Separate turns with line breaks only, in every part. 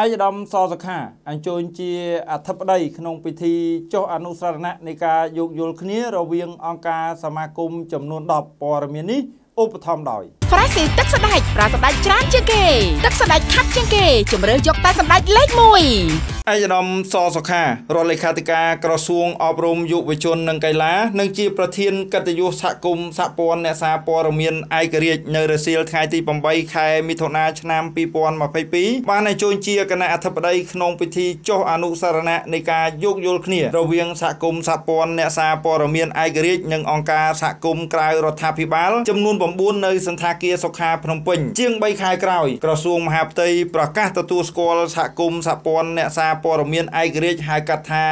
ឯកឧត្តមសសុខាអញ្ជើញជាអធិបតីក្នុងពិធីចុះអនុស្សាវរណៈនៃការយោគយល់គ្នារវាងអង្គការសមាគមចំនួន10ព័ត៌មាននេះឧបត្ថម្ភដោយ
Fresh ទឹកសណ្ដែកប្រាសណ្ដែកច្រើនជាងគេ ទឹកសណ្ដែកខាត់ជាងគេជំរឿយកតែសណ្ដែកលេខ1
ឯកឧត្តមសសុខារដ្ឋលេខាធិការក្រសួងអប់រំយុវជននិងកីឡានិងជាប្រធានកិត្តិយសសហគមន៍សហព័ន្ធអ្នកសារព័ត៌មានឯករាជ្យនៅរសៀលថ្ងៃទី8ខែមិថុនាឆ្នាំ2022បានអញ្ជើញជាគណៈអធិបតីក្នុងពិធីចុះអនុស្សរណៈនៃការយោគយល់គ្នារវាងសហគមន៍សហព័ន្ធអ្នកសារព័ត៌មានឯករាជ្យនិងអង្គការសហគមន៍ក្រៅរដ្ឋាភិបាលចំនួន9នៅសន្តាគារសុខាភ្នំពេញជាង3ខែក្រោយក្រសួងមហាផ្ទៃប្រកាសទទួលស្គាល់សហគមន៍សហព័ន្ធអ្នកសារព័ត៌មានឯករាជ្យហៅកាត់ថា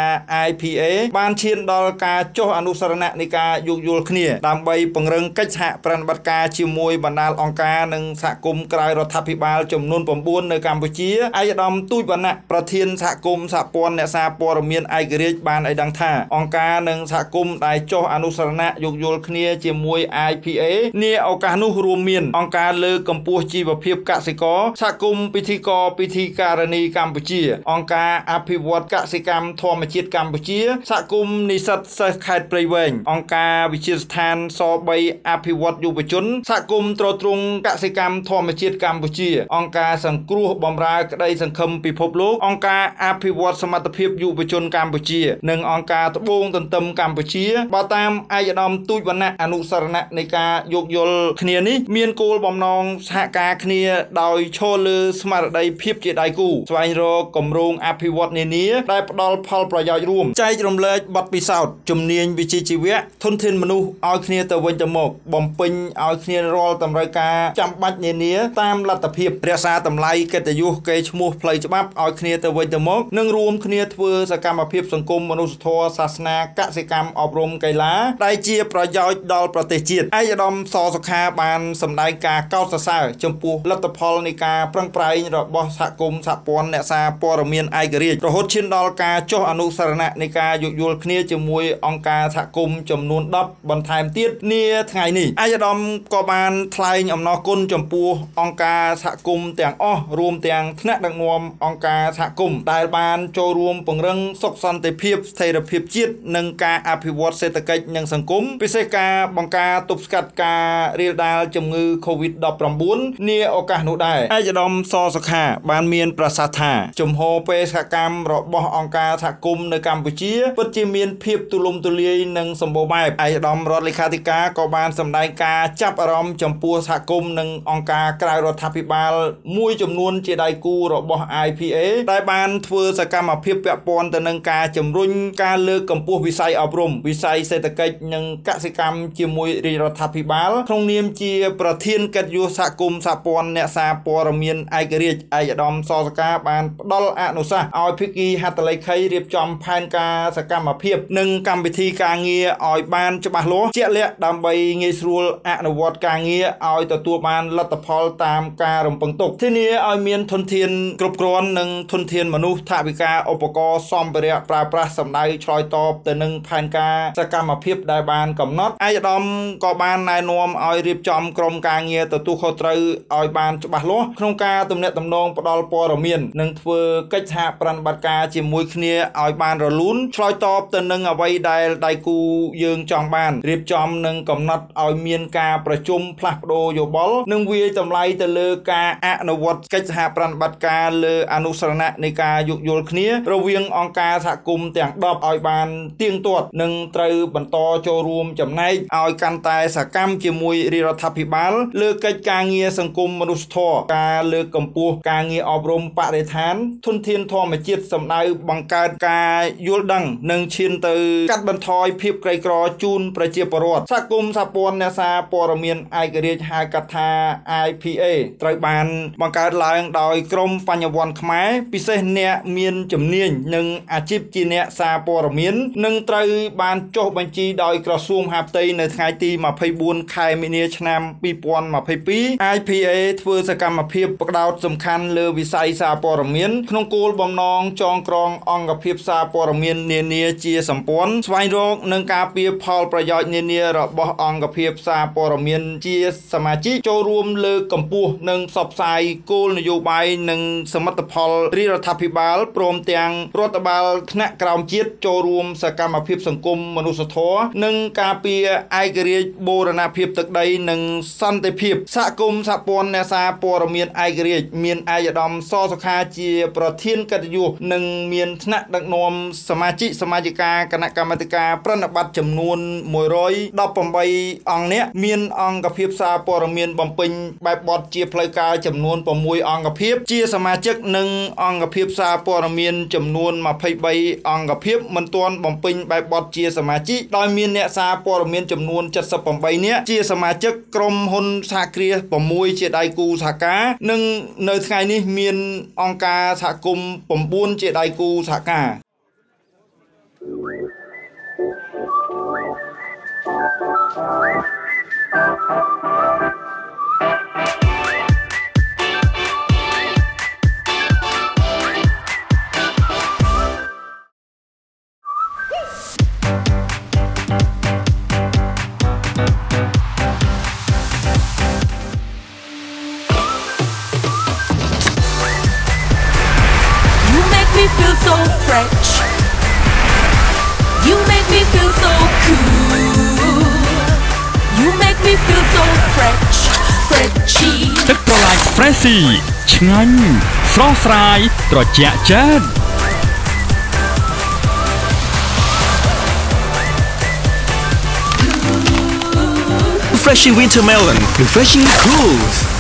IPA បានឈានដល់ការចុះអនុស្សរណៈនៃការយោគយល់គ្នាដើម្បីពង្រឹងកិច្ចសហប្រតិបត្តិការជាមួយបណ្ដាលអង្គការនិងសហគមន៍ក្រៅរដ្ឋាភិបាលចំនួន9នៅកម្ពុជាឯកឧត្តមទូចវណ្ណៈប្រធានសហគមន៍សហព័ន្ធអ្នកសារព័ត៌មានឯករាជ្យបានឲ្យដឹងថាអង្គការនិងសហគមន៍ដែលចុះអនុស្សរណៈយោគយល់គ្នាជាមួយ IPA នាឱកាសនោះរួមមានអង្គការលើកកម្ពស់ជីវភាពកសិករសហគមន៍ពិធីករពិធីការនីកម្ពុជា អង្គការអភិវឌ្ឍកសិកម្មធម្មជាតិកម្ពុជាសហគមន៍និស្សិតសិស្សខេត្តព្រៃវែងអង្គការវិទ្យាស្ថានស3អភិវឌ្ឍយុវជនសហគមន៍ត្រួតត្រងកសិកម្មធម្មជាតិកម្ពុជា អង្គការសង្គ្រោះបម្រើក្តីសង្ឃឹមពិភពលោកអង្គការអភិវឌ្ឍសមត្ថភាពយុវជនកម្ពុជា និងអង្គការត្បូងទន្ទឹមកម្ពុជាបើតាមឯកឧត្តមទូចវណ្ណៈអនុសរណៈនៃការយោគយល់គ្នានេះមានគោលបំណងសហការគ្នាដោយឈលលើស្មារតីភាពជាដៃគូស្វែងរកគម្រោងអភិវឌ្ឍនានាដែលផ្ដល់ផលប្រយោជន៍រួមចែករំលែកបទពិសោធន៍ជំនាញវិជ្ជាជីវៈធនធានមនុស្សឲ្យគ្នាទៅវិញទៅមកបំពេញឲ្យគ្នារាល់តម្រូវការចាំបាច់នានាតាមលទ្ធភាពរក្សាតម្លៃកិត្តិយសកេរ្តិ៍ឈ្មោះផ្លូវច្បាប់ឲ្យគ្នាទៅវិញទៅមកនិងរួមគ្នាធ្វើសកម្មភាពសង្គមមនុស្សធម៌សាសនាកសិកម្មអប់រំកីឡាដែលជាប្រយោជន៍ដល់ប្រទេសជាតិឯកឧត្តមសសុខាបានសម្ដែងការកោតសរសើរចំពោះលទ្ធផលនៃការប្រឹងប្រែងរបស់សហគមន៍សហព័ន្ធអ្នកសារព័ត៌មានឯករាជ្យរហូតឈានដល់ការចុះអនុស្សរណៈនៃការយោគយល់គ្នាជាមួយអង្គការសហគមន៍ចំនួន10បន្ថែមទៀតនាថ្ងៃនេះអាយដាមក៏បានថ្លែងអំណរគុណចំពោះអង្គការសហគមន៍ទាំងអស់រួមទាំងថ្នាក់ដឹកនាំអង្គការសហគមន៍ដែលបានចូលរួមពង្រឹងសុខសន្តិភាពស្ថិរភាពជាតិនិងការអភិវឌ្ឍសេដ្ឋកិច្ចនិងសង្គមពិសេសការបង្ការទប់ស្កាត់ការរាលដាលជំងឺ Covid-19 នាឱកាសនោះដែរឯកឧត្តមសសុខា បានមានប្រសាសន៍ថាជំហរបេសកកម្មរបស់អង្គការសហគមន៍នៅកម្ពុជាពិតជាមានភាពទូលំទូលាយនិងសម្បូរបែបឯកឧត្តមរដ្ឋលេខាធិការក៏បានសម្ដែងការចាប់អារម្មណ៍ចំពោះសហគមន៍និងអង្គការក្រៅរដ្ឋាភិបាលមួយចំនួនជាដៃគូរបស់ IPA ដែលបានធ្វើសកម្មភាពពាក់ព័ន្ធទៅនឹងការជំរុញការលើកកម្ពស់វិស័យអប់រំវិស័យសេដ្ឋកិច្ចនិងកសិកម្មជាមួយរាជរដ្ឋាភិបាលក្នុងនាមជាប្រធានកិត្តិយសសហគមន៍សហព័ន្ធអ្នកសារព័ត៌មានឯករាជ្យឯកឧត្តមសសកាបានផ្ដល់អនុសាសន៍ឲ្យភិក្ខីហត្ថលេខីរៀបចំផែនការសកម្មភាព និងកម្មវិធីការងារឲ្យបានច្បាស់លាស់ជាក់លាក់ដើម្បីងាយស្រួលអនុវត្តការងារឲ្យទទួលបានលទ្ធផលតាមការរំពឹងទុកធានាឲ្យមានធនធានគ្រប់គ្រាន់និងធនធានមនុស្សថវិកាឧបករណ៍សម្ភារៈប្រើប្រាស់សម្ដៅឆ្លើយតបទៅនឹងផែនការសកម្មភាពដែលបានកំណត់ឯកឧត្តមក៏បានណែនាំឲ្យរៀបចំក្រុមការងារទទួលខុសត្រូវឲ្យបានច្បាស់លាស់ក្នុងការទំនាក់ទំនងផ្ដល់ព័ត៌មាននិងធ្វើកិច្ចសហប្រតិបត្តិការជាមួយគ្នាឲ្យបានរលូនឆ្លើយតបទៅនឹងអ្វីដែលដៃគូយើងចង់បានរៀបចំនិងកំណត់ឲ្យមានការប្រជុំផ្លាស់ប្ដូរយោបល់និងវាយតម្លៃទៅលើការអនុវត្តកិច្ចសហប្រតិបត្តិការលើអនុស្រណៈនៃការយោគយល់គ្នារវាងអង្គការសហគមន៍ទាំង10ឲ្យបានទៀងទាត់និងត្រូវបន្តចូលរួមចំណែកឲ្យកាន់តែសកម្មជាមួយរាជរដ្ឋាភិបាលលើកិច្ចការងារសង្គមមនុស្សធម៌ការលើកកម្ពស់ការងារអប់រំបរិស្ថាន ធនធានធម្មជាតិសម្ដៅបង្កើតការយល់ដឹង និងឈានទៅកាត់បន្ថយភាពក្រីក្រជូនប្រជាពលរដ្ឋសហគមន៍សហព័ន្ធអ្នកសារព័ត៌មានឯករាជ្យហៅកាត់ថា IPA ត្រូវបានបង្កើតឡើងដោយក្រមបញ្ញវន្តខ្មែរពិសេសអ្នកមានជំនាញនិងអាជីពជាអ្នកសារព័ត៌មាននិងត្រូវបានចុះបញ្ជីដោយក្រសួងមហាផ្ទៃនៅថ្ងៃទី24ខែមីនាឆ្នាំ2022 IPA ធ្វើសកម្មភាពបដោតសំខាន់លើវិស័យសារព័ត៌មានក្នុងគោលបំណងចងក្រងអង្គភាពសារព័ត៌មាននានាជាសម្ព័ន្ធស្វែងរកនិងការពារផលប្រយោជន៍នានារបស់អង្គភាពសារព័ត៌មានជាសមាជិកចូលរួមលើកកម្ពស់និងផ្សព្វផ្សាយគោលនយោបាយនិងសមិទ្ធផលរាជរដ្ឋាភិបាលព្រមទាំងរដ្ឋបាលថ្នាក់ក្រោមជាតិចូលរួមសកម្មភាពសង្គមមនុស្សធម៌និងការពារឯករាជ្យបូរណភាពទឹកដីនិងសន្តិភាពសហគមន៍សហព័ន្ធអ្នកសារព័ត៌មានឯករាជ្យមានអាយដាមសសុខាជា ប្រធានកិត្តិយសនិងមានថ្នាក់ដឹកនាំសមាជិកសមាជិកាគណៈកម្មាធិការប្រណិប័តចំនួន118អង្គអ្នកមានអង្គភាពសារព័ត៌មានបំពេញបែបបទជាផ្លូវការចំនួន6អង្គភាព ជាសមាជិកនិងអង្គភាពសារព័ត៌មានចំនួន23អង្គភាពមិនទាន់បំពេញបែបបទជាសមាជិកដោយមានអ្នកសារព័ត៌មានចំនួន78នាក់ជាសមាជិកក្រុមហ៊ុនសហគ្រាស6ជាដៃគូសហការនិងនៅថ្ងៃនេះមានអង្គការសហគមន៍9ជាដៃគូសហការ
You so fresh. You make me feel so cool. You make me feel so fresh, freshy.
ទឹកប្រឡាយ Freshy ឆ្ងាញ់ស្រស់ស្រាយត្រជាក់ចេត
Refreshing winter melon, refreshing cools.